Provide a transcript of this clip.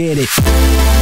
Get it.